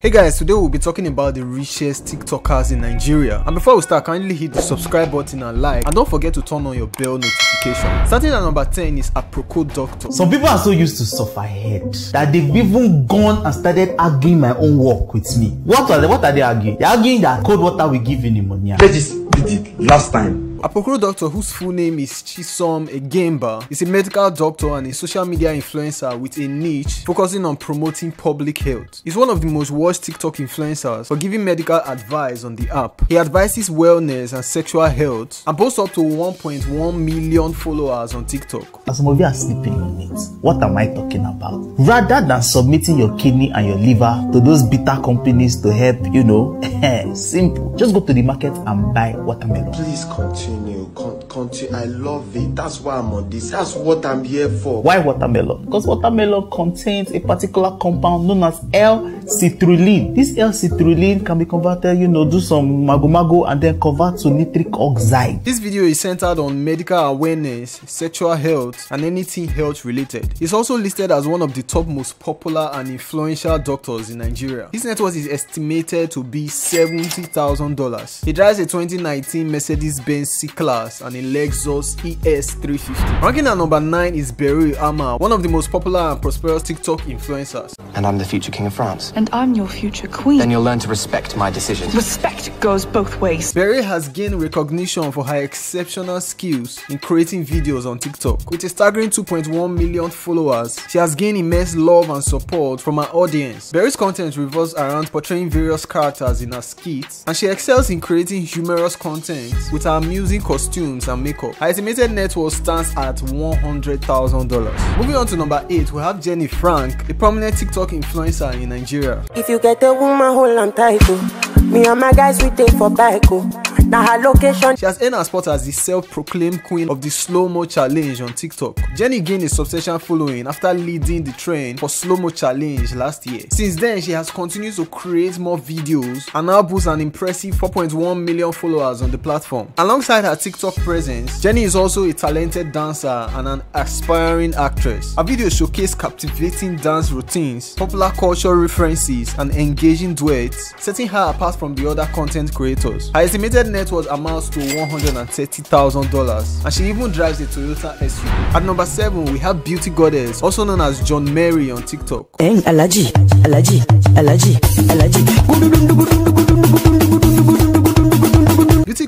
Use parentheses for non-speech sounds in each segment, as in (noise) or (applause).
Hey guys, today we'll be talking about the richest TikTokers in Nigeria. And before we start, kindly hit the subscribe button and like, and don't forget to turn on your bell notification. Starting at number 10 is Aproko Doctor. Some people are so used to suffer head that they've even gone and started arguing my own work with me. What are they, what are they arguing? They're arguing that cold water will give you pneumonia. Let's just did it last time. Aproko Doctor, whose full name is Chisom Egemba, is a medical doctor and a social media influencer with a niche focusing on promoting public health. He's one of the most watched TikTok influencers for giving medical advice on the app. He advises wellness and sexual health and boasts up to 1.1 million followers on TikTok. As some of you are sleeping on it, what am I talking about? Rather than submitting your kidney and your liver to those bitter companies to help, you know, (laughs) simple. Just go to the market and buy watermelon. Please continue. Con- continue. I love it. That's why I'm on this. That's what I'm here for. Why watermelon? Because watermelon contains a particular compound known as L-citrulline. This L-citrulline can be converted, you know, do some mago-mago and then convert to nitric oxide. This video is centered on medical awareness, sexual health, and anything health related. He's also listed as one of the top most popular and influential doctors in Nigeria. His net worth is estimated to be $70,000. He drives a 2019 Mercedes-Benz C-Class and a Lexus ES350. Ranking at number 9 is Beryl Ama, one of the most popular and prosperous TikTok influencers. And I'm the future king of France. And I'm your future queen. Then you'll learn to respect my decisions. Respect goes both ways. Beryl has gained recognition for her exceptional skills in creating videos on TikTok. With a staggering 2.1 million followers, she has gained immense love and support from her audience. Beryl's content revolves around portraying various characters in her skits, and she excels in creating humorous content with her amusing costumes and makeup. Her estimated net worth stands at $100,000. Moving on to number 8, we have Jenny Frank, a prominent TikTok influencer in Nigeria. If you get a woman, hold on tight, oh. Me and my guys, we take for bike, oh. Now her location. She has earned her spot as the self-proclaimed queen of the slow-mo challenge on TikTok. Jenny gained a substantial following after leading the trend for slow-mo challenge last year. Since then, she has continued to create more videos and now boasts an impressive 4.1 million followers on the platform. Alongside her TikTok presence, Jenny is also a talented dancer and an aspiring actress. Her videos showcase captivating dance routines, popular cultural references, and engaging duets, setting her apart from the other content creators. Her estimated net worth amounts to $130,000 and she even drives a Toyota SUV. At number 7 we have Beauty Goddess also known as John Mary on TikTok. Hey, Alaji, Alaji, Alaji, Alaji.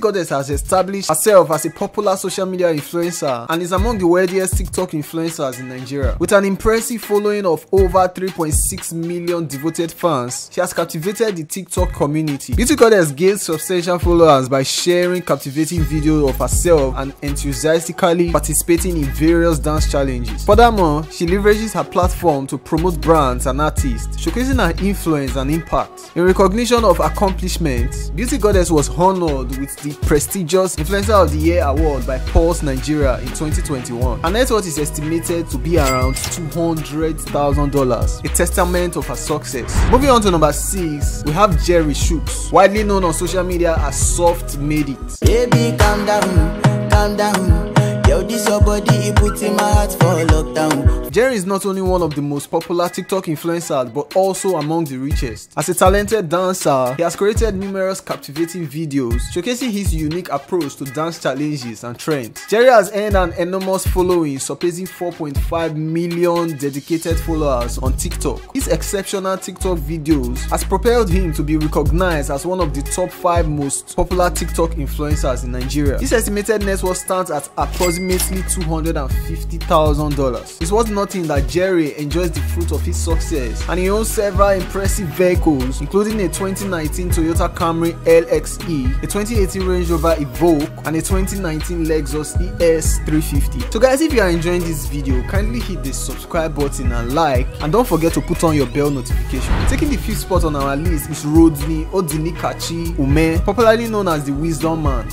Goddess has established herself as a popular social media influencer and is among the wealthiest TikTok influencers in Nigeria. With an impressive following of over 3.6 million devoted fans, she has captivated the TikTok community. Beauty Goddess gained substantial followers by sharing captivating videos of herself and enthusiastically participating in various dance challenges. Furthermore, she leverages her platform to promote brands and artists, showcasing her influence and impact. In recognition of accomplishments, Beauty Goddess was honored with the prestigious Influencer of the Year award by Pulse Nigeria in 2021. Her net worth is estimated to be around $200,000, a testament of her success. Moving on to number 6, we have Jerry Chuks, widely known on social media as Soft Made It. Baby, calm down, calm down. This your body, it in my heart for lockdown. Jerry is not only one of the most popular TikTok influencers but also among the richest. As a talented dancer, he has created numerous captivating videos showcasing his unique approach to dance challenges and trends. Jerry has earned an enormous following surpassing 4.5 million dedicated followers on TikTok. His exceptional TikTok videos has propelled him to be recognized as one of the top 5 most popular TikTok influencers in Nigeria. His estimated net worth stands at approximately $250,000. It's worth noting that Jerry enjoys the fruit of his success and he owns several impressive vehicles including a 2019 Toyota Camry LXE, a 2018 Range Rover Evoque and a 2019 Lexus ES350. So guys if you are enjoying this video kindly hit the subscribe button and like and don't forget to put on your bell notification. Taking the fifth spot on our list is Rodney Odinakachi Umeh, popularly known as the Wisdom Man.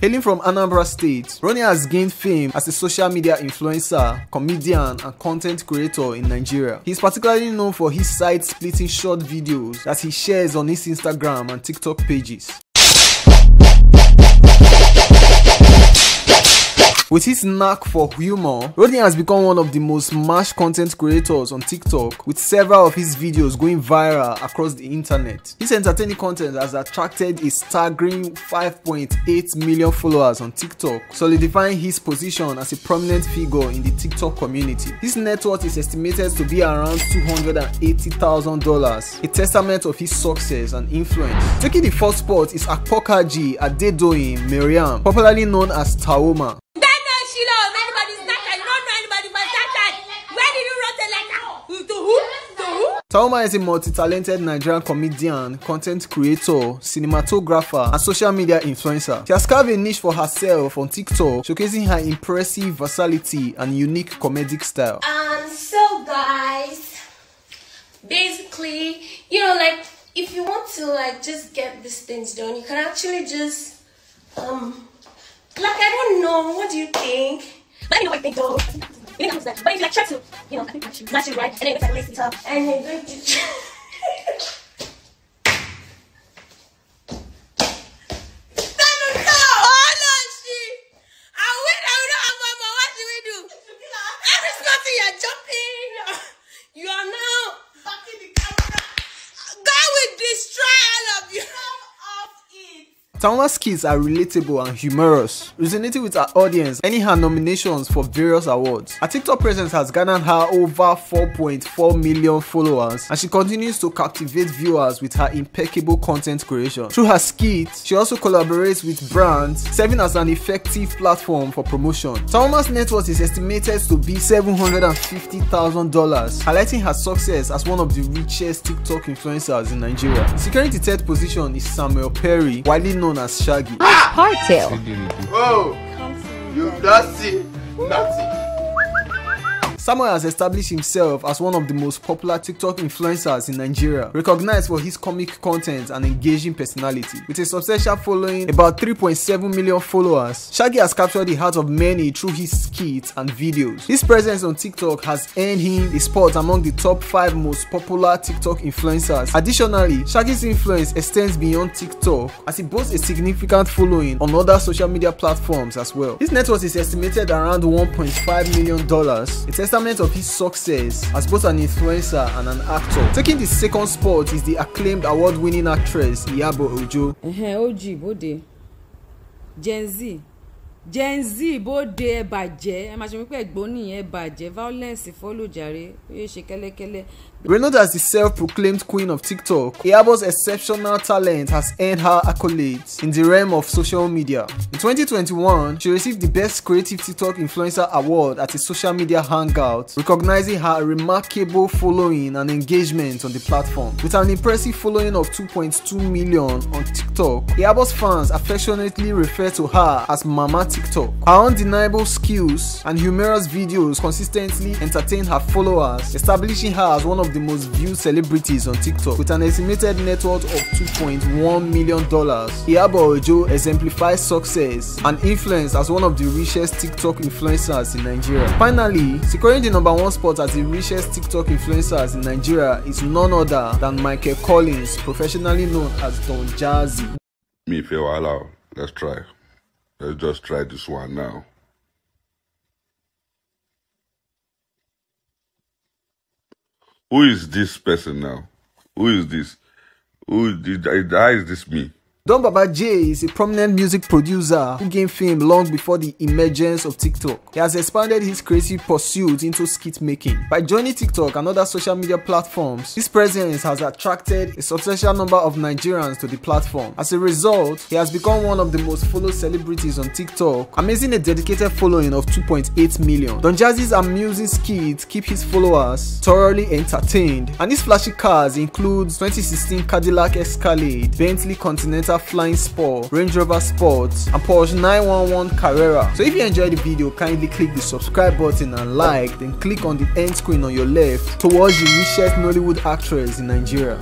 Hailing from Anambra State, Ronnie has gained fame as a social media influencer, comedian, and content creator in Nigeria. He is particularly known for his side-splitting short videos that he shares on his Instagram and TikTok pages. With his knack for humor, Rodney has become one of the most smashed content creators on TikTok, with several of his videos going viral across the internet. His entertaining content has attracted a staggering 5.8 million followers on TikTok, solidifying his position as a prominent figure in the TikTok community. His net worth is estimated to be around $280,000, a testament of his success and influence. Taking the first spot is Apaokagi Adedoyin Maryam, popularly known as Taaooma. Taaooma is a multi-talented Nigerian comedian, content creator, cinematographer, and social media influencer. She has carved a niche for herself on TikTok, showcasing her impressive versatility and unique comedic style. Um, so guys, basically, you know, like if you want to like just get these things done, you can actually just um, like I don't know, what do you think? Let me know what you think think I'm like, but if you like to, you know, match it right, and then you like lace it up, and then (laughs) going to. You are now backing the camera. God will destroy all of you. Come off Taaooma's skits are relatable and humorous, resonating with her audience, earning her nominations for various awards. Her TikTok presence has garnered her over 4.4 million followers, and she continues to captivate viewers with her impeccable content creation. Through her skits, she also collaborates with brands, serving as an effective platform for promotion. Taaooma's net worth is estimated to be $750,000, highlighting her success as one of the richest TikTok influencers in Nigeria. Securing the third position is Samuel Perry, widely known as Shaggi. Ah! Hardtail. Oh, you nasty, nasty. Samuel has established himself as one of the most popular TikTok influencers in Nigeria, recognized for his comic content and engaging personality. With a substantial following, about 3.7 million followers, Shaggi has captured the hearts of many through his skits and videos. His presence on TikTok has earned him a spot among the top 5 most popular TikTok influencers. Additionally, Shaggi's influence extends beyond TikTok as he boasts a significant following on other social media platforms as well. His net worth is estimated around $1.5 million, a testament of his success as both an influencer and an actor. Taking the second spot is the acclaimed award-winning actress Iyabo Ojo. ẹ̀hẹ́n og bóde gen z gen z bóde ẹ ẹ máa ṣe wípé ẹ̀gbọ́n nìyẹn bàjẹ́ violence follow jàre ó yẹ ṣe kẹ́lẹ́kẹ́lẹ́. Renowned as the self-proclaimed queen of TikTok, Iyabo's exceptional talent has earned her accolades in the realm of social media. In 2021, she received the Best Creative TikTok Influencer Award at a social media hangout, recognizing her remarkable following and engagement on the platform. With an impressive following of 2.2 million on TikTok, Iyabo's fans affectionately refer to her as Mama TikTok. Her undeniable skills and humorous videos consistently entertain her followers, establishing her as one of the most viewed celebrities on TikTok with an estimated net worth of $2.1 million. Iyabo Ojo exemplifies success and influence as one of the richest TikTok influencers in Nigeria. Finally, securing the number one spot as the richest TikTok influencers in Nigeria is none other than Michael Collins, professionally known as Don Jazzy. Me feel wahala. Let's try. Let's just try this one now. Who is this person now? Who is this? Who is this? Is this me? Don Baba J is a prominent music producer who gained fame long before the emergence of TikTok. He has expanded his creative pursuits into skit making. By joining TikTok and other social media platforms, his presence has attracted a substantial number of Nigerians to the platform. As a result, he has become one of the most followed celebrities on TikTok, amazing a dedicated following of 2.8 million. Don Jazzy's amusing skits keep his followers thoroughly entertained, and his flashy cars include 2016 Cadillac Escalade, Bentley Continental Flying Sport, Range Rover Sports, and Porsche 911 Carrera. So if you enjoyed the video, kindly click the subscribe button and like, then click on the end screen on your left to watch the richest Nollywood actress in Nigeria.